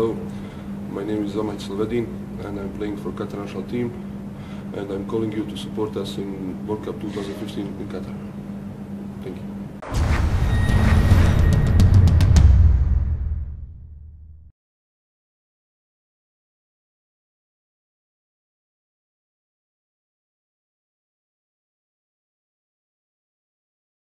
Hello, my name is Ahmed Selvedin, and I'm playing for Qatar national team and I'm calling you to support us in World Cup 2015 in Qatar.